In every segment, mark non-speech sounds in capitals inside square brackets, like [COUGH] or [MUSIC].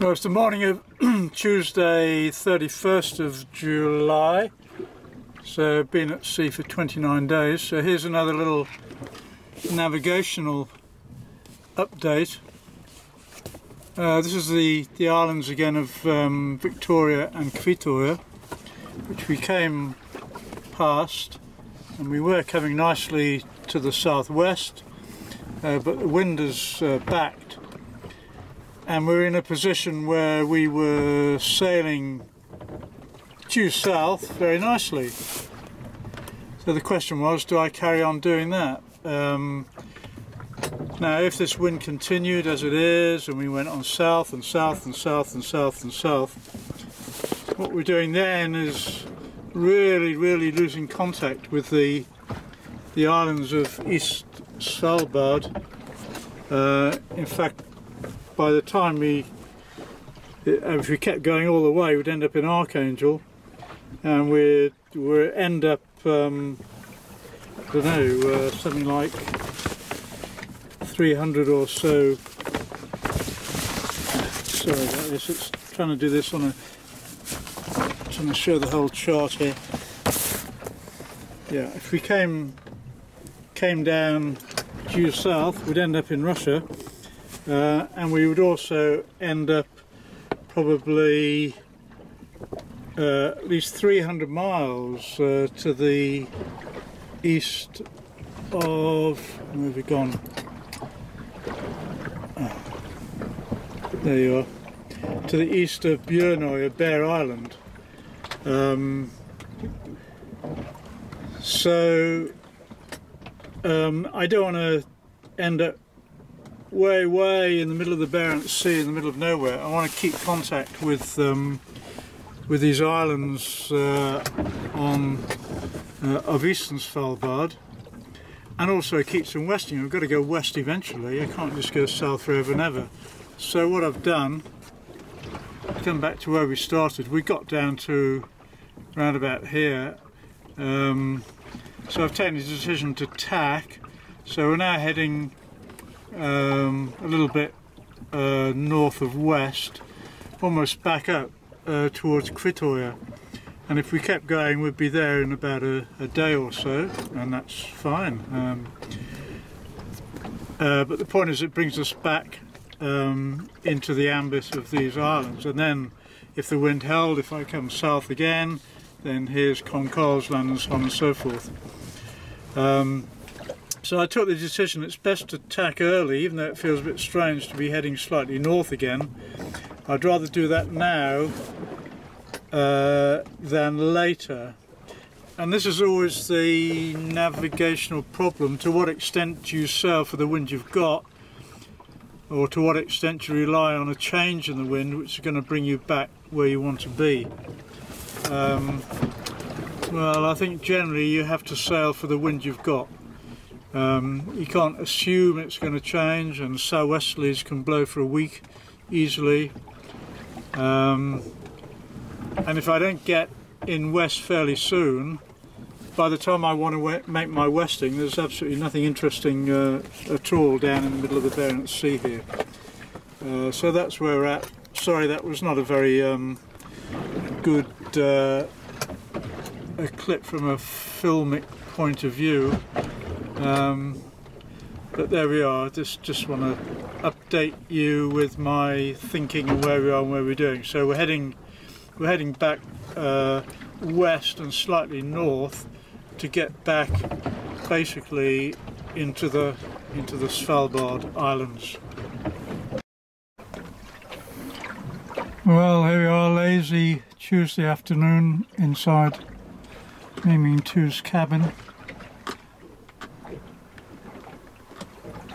Well, it's the morning of [CLEARS THROAT] Tuesday, 31st of July. So, I've been at sea for 29 days. So, here's another little navigational update. Uh, this is the, the islands again of um, Victoria and Kvitoya, which we came past, and we were coming nicely to the southwest, uh, but the wind has uh, backed and we're in a position where we were sailing due south very nicely. So the question was, do I carry on doing that? Um, now, if this wind continued as it is, and we went on south and south and south and south and south, what we're doing then is really, really losing contact with the the islands of East Svalbard. Uh, in fact, by the time we, if we kept going all the way, we'd end up in Archangel, and we'd, we'd end up, um, I don't know, uh, something like 300 or so. Sorry about this, it's trying to do this on a, trying to show the whole chart here. Yeah, if we came came down due south, we'd end up in Russia uh, and we would also end up probably uh, at least 300 miles uh, to the east of where have we gone? Oh, there you are. To the east of Björnøy, Bear Island. Um, so um, I don't want to end up way, way in the middle of the Barents Sea, in the middle of nowhere. I want to keep contact with um, with these islands uh, on uh, of eastern Svalbard, and also keep some westing. I've got to go west eventually. I can't just go south forever and ever. So what I've done, come back to where we started. We got down to around about here. Um, so I've taken the decision to tack. So we're now heading um, a little bit uh, north of west, almost back up uh, towards Kvitoya. And if we kept going, we'd be there in about a, a day or so, and that's fine. Um, uh, but the point is, it brings us back um, into the ambit of these islands, and then if the wind held, if I come south again, then here's Kong Karls Land and so on and so forth. Um, so I took the decision it's best to tack early, even though it feels a bit strange to be heading slightly north again. I'd rather do that now uh, than later. And this is always the navigational problem. To what extent do you sail for the wind you've got? Or to what extent do you rely on a change in the wind which is going to bring you back where you want to be? Um, well, I think generally you have to sail for the wind you've got. Um, you can't assume it's going to change and southwesterlies can blow for a week easily. Um, and if I don't get in west fairly soon, by the time I want to make my westing, there's absolutely nothing interesting uh, at all down in the middle of the Barents Sea here. Uh, so that's where we're at. Sorry, that was not a very um, good uh, a clip from a filmic point of view. Um, but there we are. Just just want to update you with my thinking and where we are and where we're doing. So we're heading we're heading back uh, west and slightly north to get back basically into the into the Svalbard Islands. Well, here we are, lazy Tuesday afternoon inside Mingming 2's cabin.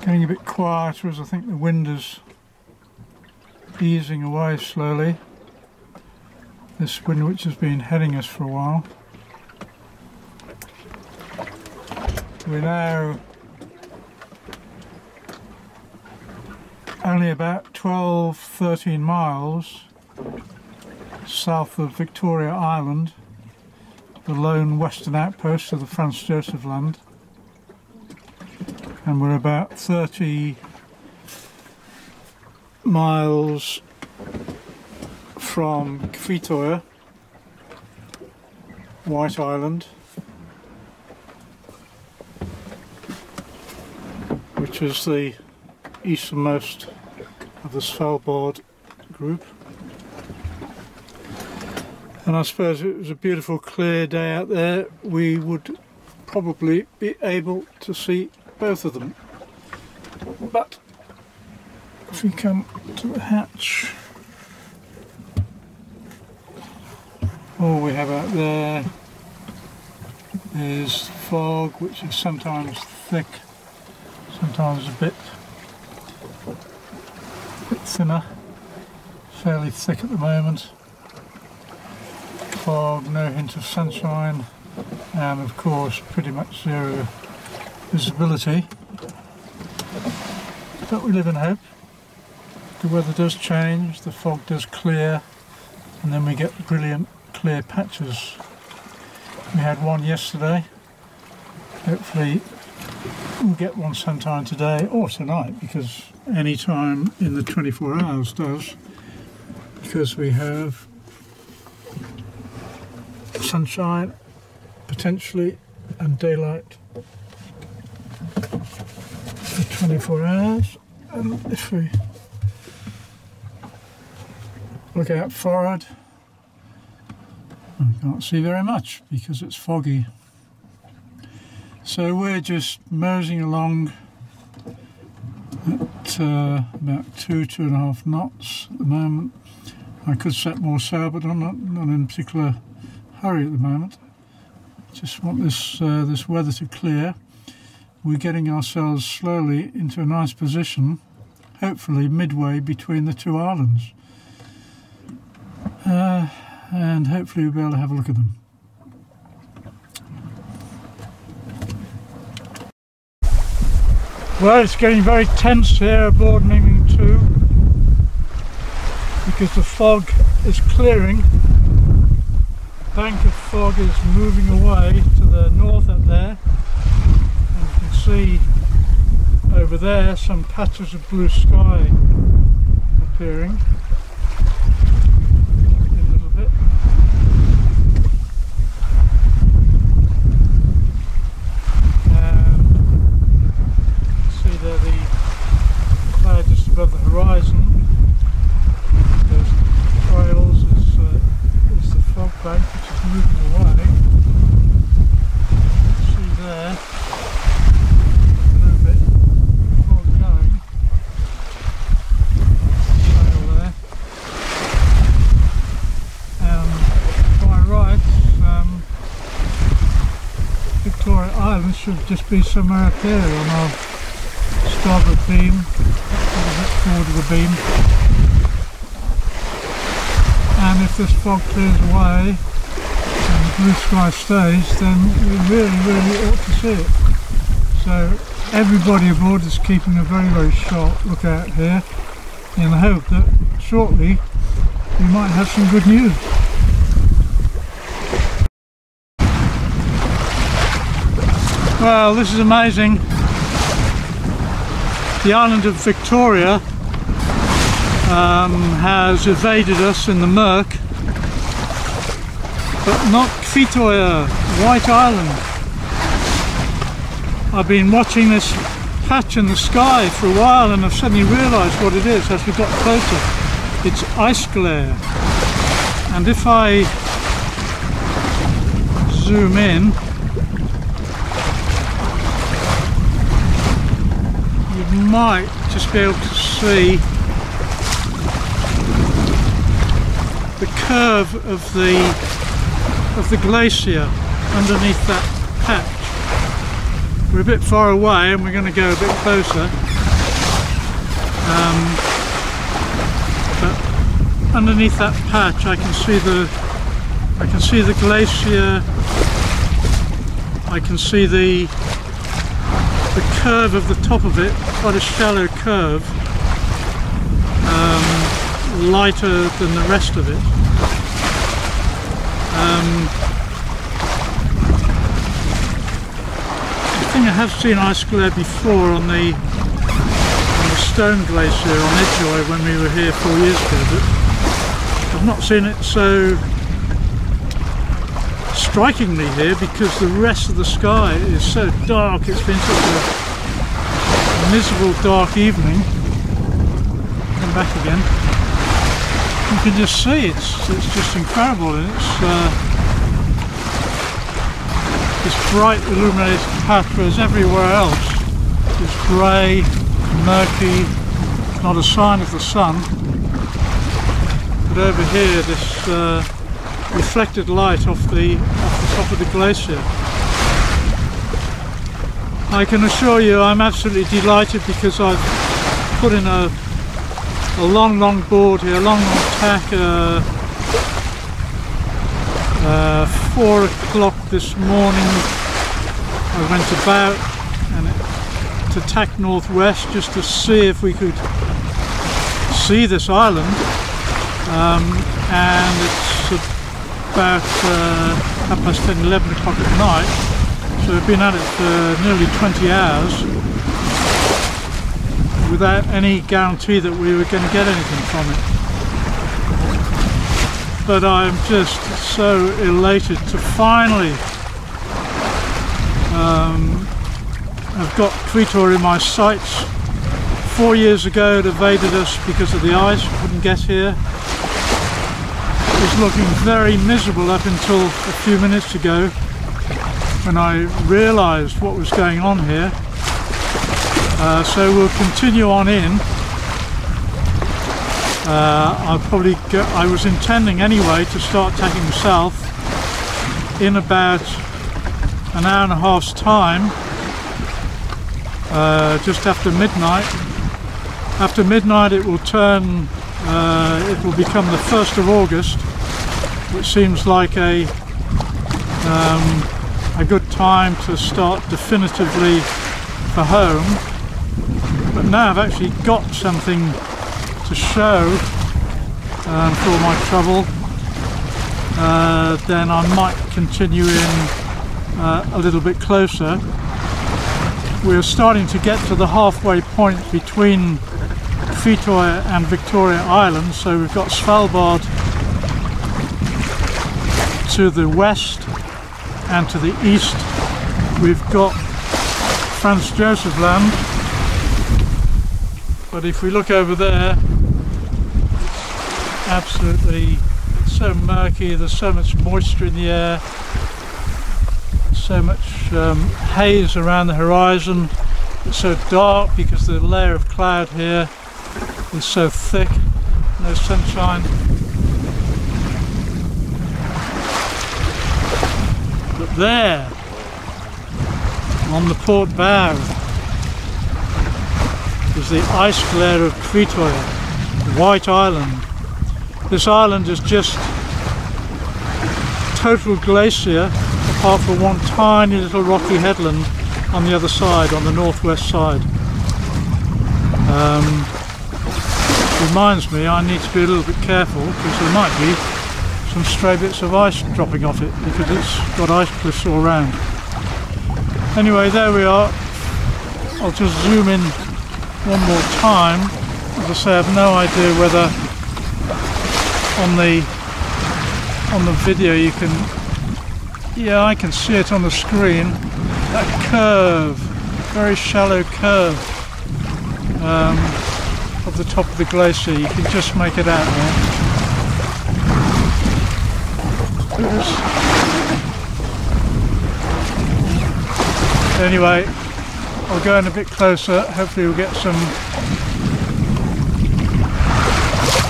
Getting a bit quieter as I think the wind is easing away slowly. This wind which has been heading us for a while. We're now only about 12 13 miles south of Victoria Island, the lone western outpost of the Franz Josef Land and we're about 30 miles from Kvitoya, White Island, which is the easternmost of the Svalbard group. And I suppose it was a beautiful clear day out there, we would probably be able to see both of them. But if we come to the hatch, all we have out there is fog which is sometimes thick, sometimes a bit, bit thinner, fairly thick at the moment. Fog, no hint of sunshine and of course pretty much zero visibility. But we live in hope. The weather does change, the fog does clear and then we get brilliant clear patches. We had one yesterday. Hopefully we'll get one sometime today or tonight because any time in the 24 hours does because we have sunshine potentially and daylight 24 hours and if we look out forward I can't see very much because it's foggy. So we're just moseying along at uh, about two, two and a half knots at the moment. I could set more sail, but I'm not, not in particular hurry at the moment. Just want this uh, this weather to clear. We're getting ourselves slowly into a nice position, hopefully midway between the two islands. Uh, and hopefully we'll be able to have a look at them. Well, it's getting very tense here aboard Mingming 2 because the fog is clearing. The bank of fog is moving away to the north up there. See over there some patches of blue sky appearing. A little bit. And see there the cloud just above the horizon. Those trails is, uh, is the fog bank which is moving away. See there, a little bit fog going. Trail there. And to my right, um, Victoria Island should just be somewhere uh, up there on our starboard beam forward of the beam. And if this fog clears away and the blue sky stays then we really really ought to see it. So everybody aboard is keeping a very very sharp lookout here in the hope that shortly we might have some good news well this is amazing the island of Victoria um, has evaded us in the murk but not Kvitoya, White Island. I've been watching this patch in the sky for a while and I've suddenly realised what it is as we got closer. It's ice glare and if I zoom in you might just be able to see the curve of the of the glacier underneath that patch. We're a bit far away and we're going to go a bit closer. Um, but underneath that patch I can see the I can see the glacier I can see the the curve of the top of it, quite a shallow curve lighter than the rest of it. Um, I think I have seen ice glare before on the, on the Stone Glacier on Edgeøya when we were here four years ago. But I've not seen it so strikingly here because the rest of the sky is so dark. It's been such a miserable dark evening. Come back again. You can just see it's it's just incredible and it's uh, this bright illuminated path whereas everywhere else is grey, murky, not a sign of the sun. But over here this uh, reflected light off the, off the top of the glacier. I can assure you I'm absolutely delighted because I've put in a, a long long board here, a long long tack, uh, uh, four o'clock this morning I went about and it, to tack northwest just to see if we could see this island um, and it's about uh, half past 10, 11 o'clock at night. So we've been at it for nearly 20 hours without any guarantee that we were going to get anything from it. But I'm just so elated to finally um, I've got Kvitøy in my sights. Four years ago it evaded us because of the ice, couldn't get here was looking very miserable up until a few minutes ago when I realised what was going on here. Uh, so we'll continue on in. Uh, I'll probably go, I was intending anyway to start taking south in about an hour and a half's time uh, just after midnight. After midnight it will turn, uh, it will become the 1st of August which seems like a um, a good time to start definitively for home. But now I've actually got something to show um, for my trouble. Uh, then I might continue in uh, a little bit closer. We're starting to get to the halfway point between Kvitøy and Victoria Island so we've got Svalbard to the west and to the east we've got Franz Josef Land. But if we look over there it's absolutely so murky there's so much moisture in the air so much um, haze around the horizon. It's so dark because the layer of cloud here is so thick no sunshine there, on the port bow, is the ice glare of Kvitøy, White Island. This island is just total glacier apart from one tiny little rocky headland on the other side, on the northwest side. Um, reminds me I need to be a little bit careful because there might be some stray bits of ice dropping off it because it's got ice cliffs all around. Anyway, there we are. I'll just zoom in one more time. As I say, I have no idea whether on the on the video you can yeah I can see it on the screen that curve very shallow curve um, of the top of the glacier you can just make it out there Anyway, I'll go in a bit closer. Hopefully we'll get some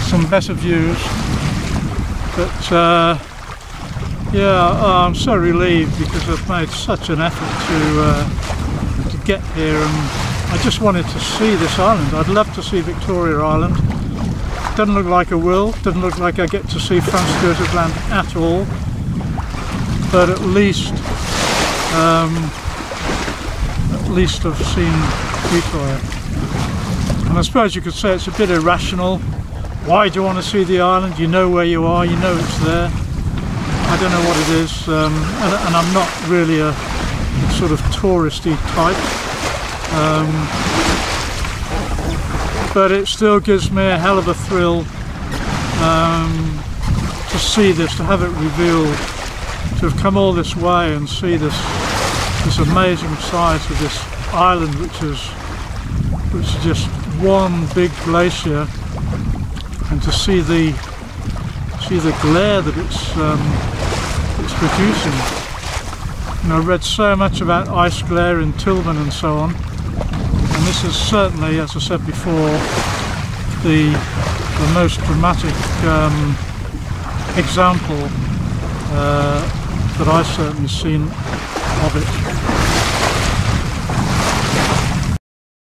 some better views. But uh, yeah, oh, I'm so relieved because I've made such an effort to uh, to get here, and I just wanted to see this island. I'd love to see Victoria Island. Doesn't look like I will. Doesn't look like I get to see Franz Josef Land at all but at least um, at least I've seen Victoria. And I suppose you could say it's a bit irrational. Why do you want to see the island? You know where you are, you know it's there. I don't know what it is, um, and, and, I'm not really a sort of touristy type. Um, but it still gives me a hell of a thrill um, to see this, to have it revealed, to have come all this way and see this this amazing sight of this island, which is which is just one big glacier, and to see the see the glare that it's um, it's producing. Know, I read so much about ice glare in Tilman and so on, and this is certainly, as I said before, the the most dramatic um, example uh, that I've certainly seen of it.